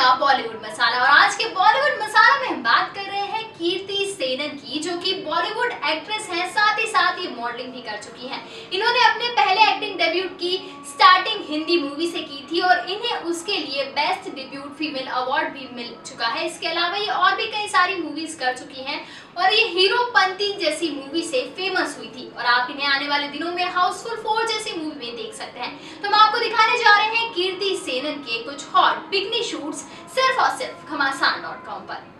का बॉलीवुड मसाला। और आज के बॉलीवुड मसाला में हम बात कर रहे हैं कीर्ति सेनन की, जो कि बॉलीवुड एक्ट्रेस हैं, साथ ही साथ ये मॉडलिंग भी कर चुकी हैं। इन्होंने अपने पहले एक्टिंग डेब्यू की स्टार्टिंग हिंदी मूवी से की थी और इन्हें उसके लिए बेस्ट डेब्यू फीमेल अवार्ड भी मिल चुका है। इसके अलावा ये और भी कई सारी मूवीज़ कर चुकी है और ये हीरो पंथी जैसी मूवी से फ़ेमस हुई थी। और आप इन्हें आने वाले दिनों में हाउसफुल फोर जैसी मूवी में देख सकते हैं। तो हम आपको दिखाने जा रहे हैं कीर्ति हॉट शूट्स सिर्फ़ और सिर्फ़ घमासान पर।